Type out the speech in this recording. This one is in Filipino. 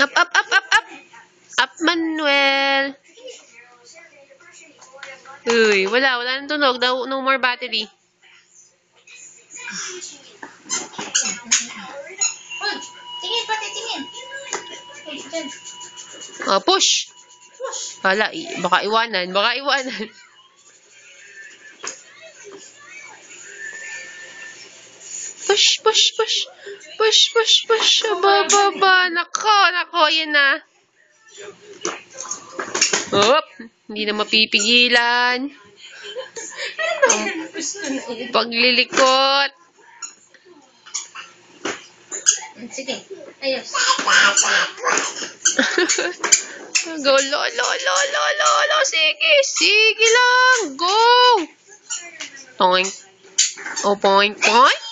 Up, up, up, up, up. Up, Manuel. Uy, wala, wala nang tunog. No, no more battery. Tingin pati, tingin. Oh, push. Hala, i- baka iwanan, baka iwanan. Push, push, push. Push, push, push. Aba, aba, aba. Nako, nako, yan na. Op, hindi na mapipigilan. Yun. Paglilikot. Sige, ayos. Go, lo, lo, lo, lo, lo, lo. Sige, sige lang. Go. Point. Oh, point, point.